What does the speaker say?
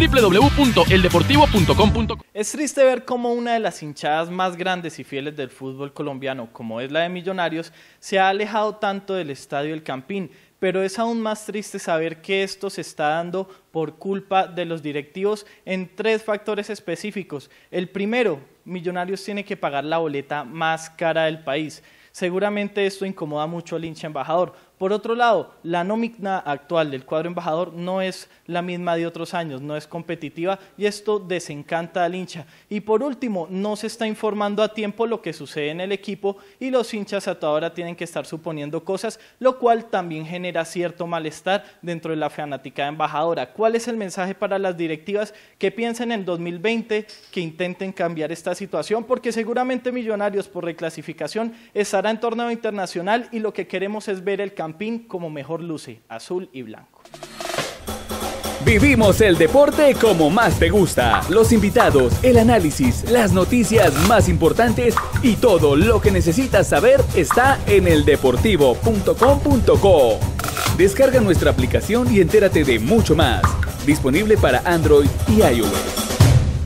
www.eldeportivo.com.co. Es triste ver cómo una de las hinchadas más grandes y fieles del fútbol colombiano, como es la de Millonarios, se ha alejado tanto del estadio El Campín, pero es aún más triste saber que esto se está dando por culpa de los directivos en tres factores específicos. El primero, Millonarios tiene que pagar la boleta más cara del país. Seguramente esto incomoda mucho al hincha embajador. Por otro lado, la nómina actual del cuadro embajador no es la misma de otros años, no es competitiva y esto desencanta al hincha. Y por último, no se está informando a tiempo lo que sucede en el equipo y los hinchas a toda hora tienen que estar suponiendo cosas, lo cual también genera cierto malestar dentro de la fanática embajadora. ¿Cuál es el mensaje para las directivas que piensen en 2020, que intenten cambiar esta situación? Porque seguramente Millonarios por reclasificación estará en torneo internacional y lo que queremos es ver el cambio Como mejor luce, azul y blanco. Vivimos el deporte como más te gusta. Los invitados, el análisis, las noticias más importantes y todo lo que necesitas saber está en eldeportivo.com.co. Descarga nuestra aplicación y entérate de mucho más. Disponible para Android y iOS.